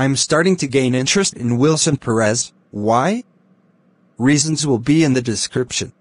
I'm starting to gain interest in Wilson Perez. Why? Reasons will be in the description.